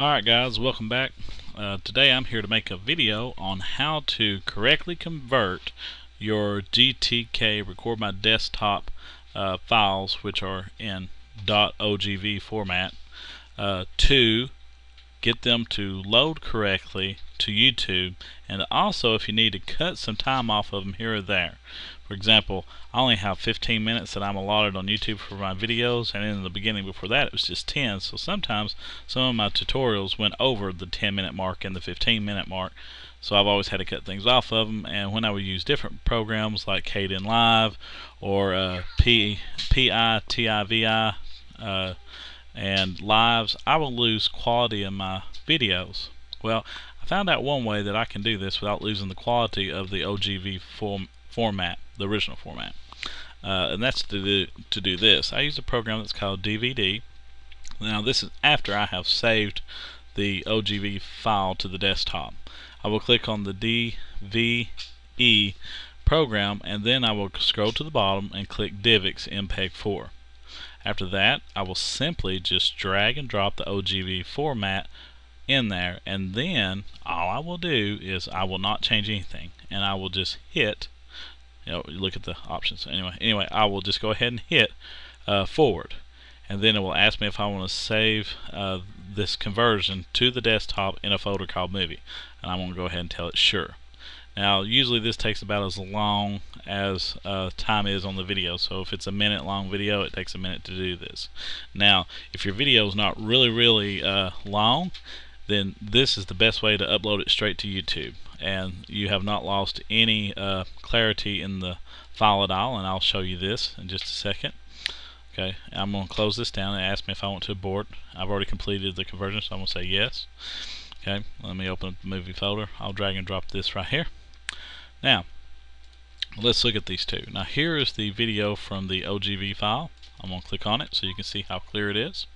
Alright guys, welcome back. Uh, today I'm here to make a video on how to correctly convert your GTK record my desktop uh, files which are in .ogv format uh, to get them to load correctly to YouTube and also if you need to cut some time off of them here or there. For example, I only have 15 minutes that I'm allotted on YouTube for my videos and in the beginning before that it was just 10 so sometimes some of my tutorials went over the 10 minute mark and the 15 minute mark. So I've always had to cut things off of them and when I would use different programs like Kdenlive or uh, P, uh, and lives, I will lose quality in my videos. Well, I found out one way that I can do this without losing the quality of the OGV form, format, the original format. Uh, and that's to do, to do this. I use a program that's called DeVeDe. Now this is after I have saved the OGV file to the desktop. I will click on the DeVeDe program and then I will scroll to the bottom and click DivX MPEG 4. After that, I will simply just drag and drop the OGV format in there and then all I will do is I will not change anything and I will just hit you know look at the options. Anyway anyway I will just go ahead and hit uh, forward. And then it will ask me if I want to save uh, this conversion to the desktop in a folder called movie. And I'm going to go ahead and tell it sure. Now usually this takes about as long as uh, time is on the video. So if it's a minute long video it takes a minute to do this. Now if your video is not really really uh, long then this is the best way to upload it straight to YouTube and you have not lost any uh, clarity in the file at all and I'll show you this in just a second. Okay, I'm going to close this down and ask me if I want to abort. I've already completed the conversion so I'm going to say yes. Okay, let me open up the movie folder. I'll drag and drop this right here. Now, let's look at these two. Now here is the video from the OGV file. I'm going to click on it so you can see how clear it is.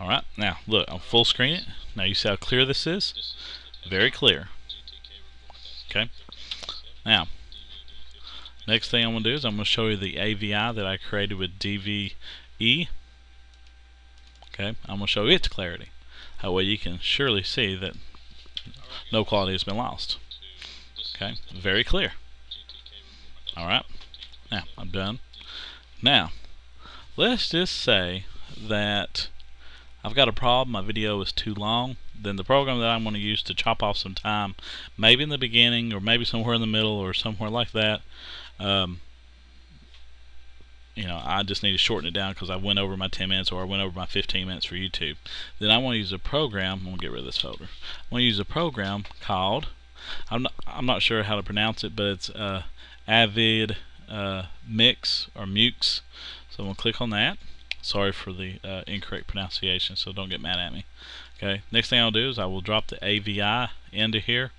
Alright, now look, I'll full screen it. Now you see how clear this is? Very clear. Okay. Now, next thing I'm going to do is I'm going to show you the AVI that I created with DeVeDe. Okay, I'm going to show its clarity. That way you can surely see that no quality has been lost. Okay, very clear. Alright, now I'm done. Now, let's just say that I've got a problem, my video is too long, then the program that I'm going to use to chop off some time, maybe in the beginning or maybe somewhere in the middle or somewhere like that, um, you know, I just need to shorten it down because I went over my 10 minutes or I went over my 15 minutes for YouTube. Then I want to use a program, I'm going to get rid of this folder. I want to use a program called I'm not, I'm not sure how to pronounce it, but it's uh, Avid uh, Mix or Mux. So I'm going to click on that. Sorry for the uh, incorrect pronunciation, so don't get mad at me. Okay. Next thing I'll do is I will drop the AVI into here.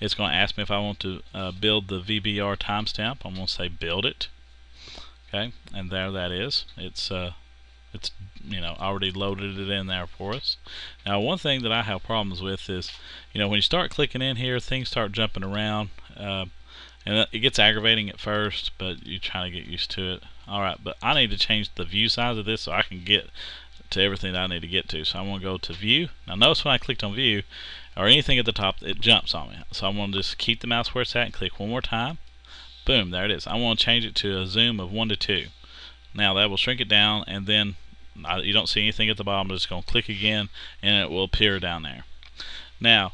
It's going to ask me if I want to uh, build the VBR timestamp. I'm going to say build it. Okay, and there that is. It's uh, it's you know already loaded it in there for us now one thing that I have problems with is you know when you start clicking in here things start jumping around uh, and it gets aggravating at first but you try to get used to it alright but I need to change the view size of this so I can get to everything that I need to get to. So I'm going to go to view. Now notice when I clicked on view or anything at the top it jumps on me. So I'm going to just keep the mouse where it's at and click one more time. Boom there it is. I want to change it to a zoom of 1 to 2 now that will shrink it down and then uh, you don't see anything at the bottom. I'm just going to click again and it will appear down there. Now,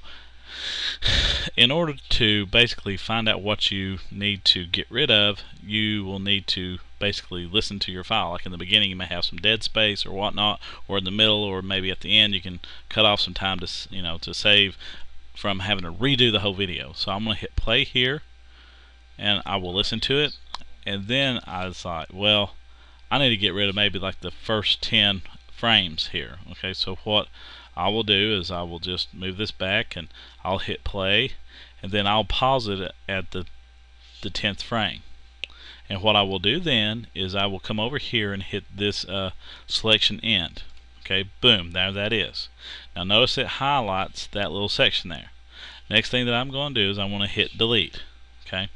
in order to basically find out what you need to get rid of, you will need to basically listen to your file. Like in the beginning, you may have some dead space or whatnot, or in the middle, or maybe at the end, you can cut off some time to you know to save from having to redo the whole video. So I'm going to hit play here, and I will listen to it, and then I was like, well, I need to get rid of maybe like the first 10 frames here okay so what I will do is I will just move this back and I'll hit play and then I'll pause it at the the 10th frame and what I will do then is I will come over here and hit this uh, selection end. Okay boom there that is. Now notice it highlights that little section there. Next thing that I'm going to do is I want to hit delete. Okay.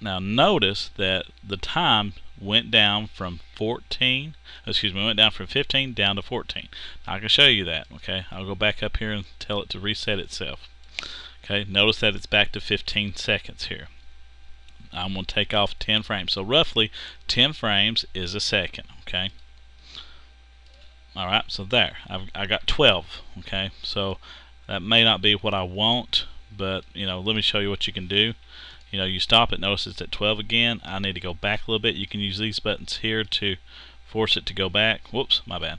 Now notice that the time went down from 14 excuse me went down from 15 down to 14 now I can show you that okay? I'll go back up here and tell it to reset itself. Okay notice that it's back to 15 seconds here I'm going to take off 10 frames. So roughly 10 frames is a second okay? Alright so there. I've, I got 12 okay? So that may not be what I want but you know let me show you what you can do. You know you stop it notice it's at 12 again. I need to go back a little bit. You can use these buttons here to force it to go back. Whoops my bad.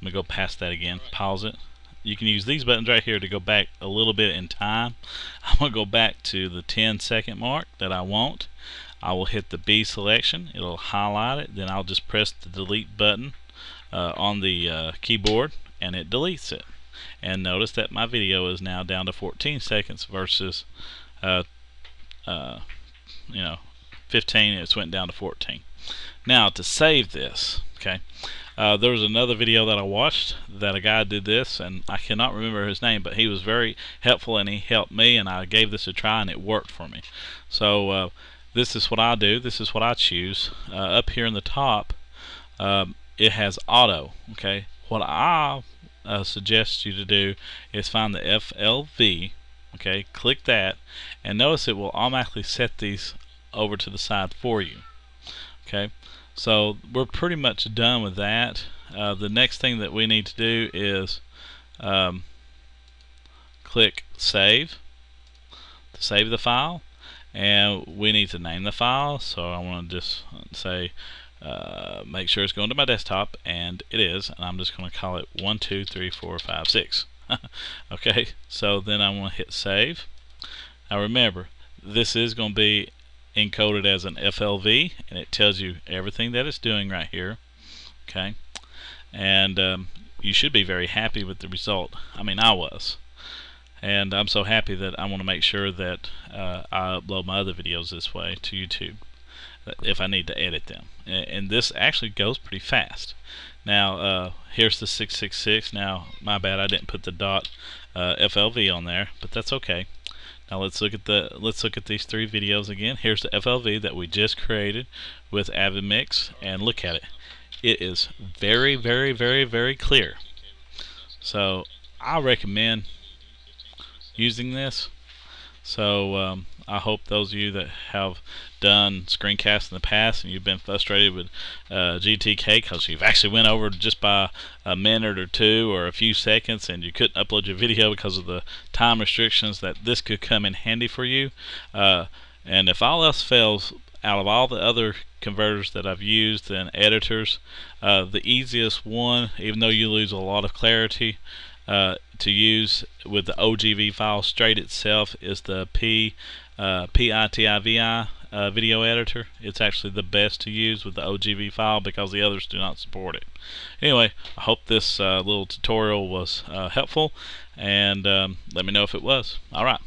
Let me go past that again. Pause it you can use these buttons right here to go back a little bit in time. I'm gonna go back to the 10 second mark that I want. I will hit the B selection. It'll highlight it. Then I'll just press the delete button uh, on the uh, keyboard and it deletes it. And notice that my video is now down to 14 seconds versus uh, uh, you know 15 it's went down to 14 now to save this okay. Uh, there was another video that I watched that a guy did this and I cannot remember his name but he was very helpful and he helped me and I gave this a try and it worked for me. So uh, this is what I do. This is what I choose. Uh, up here in the top um, it has auto okay? What I uh, suggest you to do is find the FLV okay? Click that and notice it will automatically set these over to the side for you okay so we're pretty much done with that. Uh, the next thing that we need to do is um, click save to save the file. And we need to name the file. So I want to just say uh, make sure it's going to my desktop and it is. And I'm just going to call it 1 2 3 4 5 6 okay so then I want to hit save. Now remember this is going to be encoded as an FLV and it tells you everything that it's doing right here okay and um, you should be very happy with the result I mean I was and I'm so happy that I want to make sure that uh, I upload my other videos this way to YouTube if I need to edit them. And this actually goes pretty fast. Now, uh, here's the 666. Now, my bad, I didn't put the dot uh, FLV on there, but that's okay. Now let's look at the let's look at these three videos again. Here's the FLV that we just created with Avidemix, and look at it. It is very, very, very, very clear. So I recommend using this. So um, I hope those of you that have done screencasts in the past and you've been frustrated with uh, GTK because you've actually went over just by a minute or two or a few seconds and you couldn't upload your video because of the time restrictions that this could come in handy for you. Uh, and if all else fails, out of all the other converters that I've used and editors, uh, the easiest one, even though you lose a lot of clarity, uh, to use with the OGV file straight itself is the P uh, PITIVI uh, video editor. It's actually the best to use with the OGV file because the others do not support it. Anyway, I hope this uh, little tutorial was uh, helpful and um, let me know if it was. Alright.